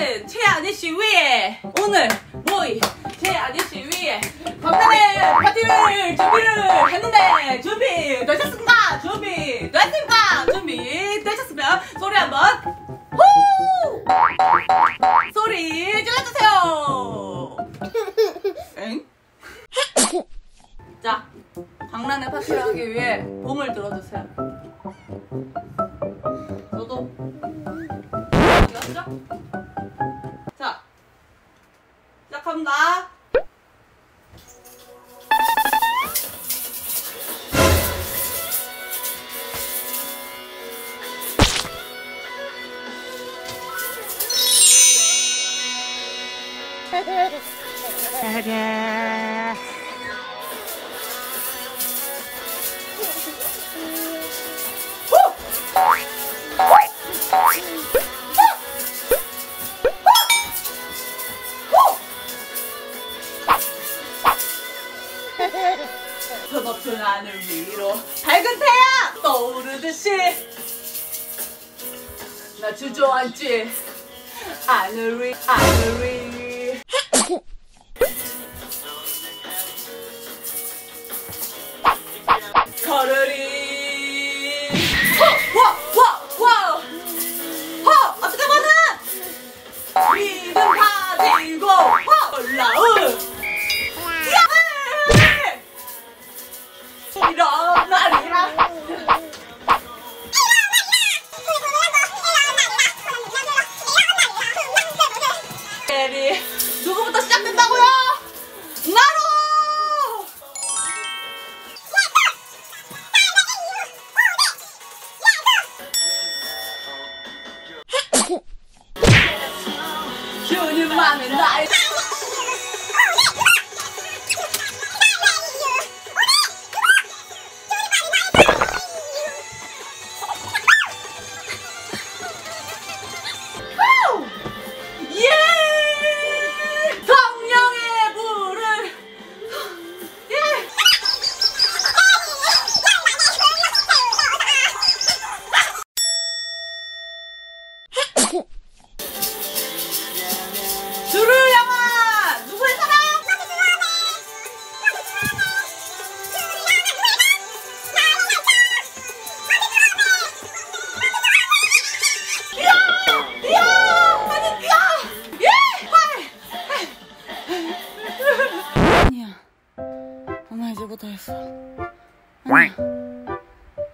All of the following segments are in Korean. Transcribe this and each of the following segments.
오늘은 최아니 씨 위에 오늘 모이 최아니 씨 위에 간단한 파티를 준비를 했는데 준비 되셨습니까? 준비 됐습니까? 준비 되셨으면 소리 한번 호 소리 질러주세요. 엥? 자, 장난의 파티를 하기 위해 봄을 들어주세요. 저도 어디갔죠? 저 높은 하늘 위로 밝은 태양 떠오르듯이 나 주저앉지 하늘 위 하늘 위 맘에 날 후! 엄마 이제 못하겠어. 아니야.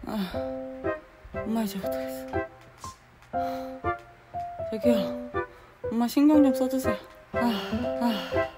아, 엄마 이제 못하겠어. 저기요. 엄마 신경 좀 써주세요. 아, 아.